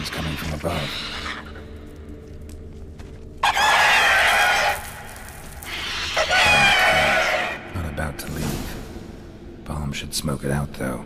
Sounds coming from above. Not about to leave. Bomb should smoke it out, though.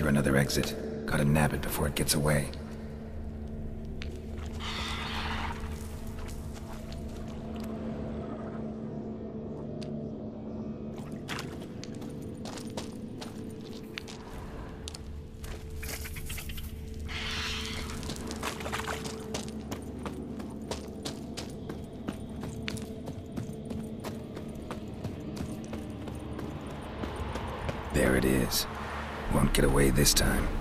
Through another exit. Gotta nab it before it gets away. There it is. Won't get away this time.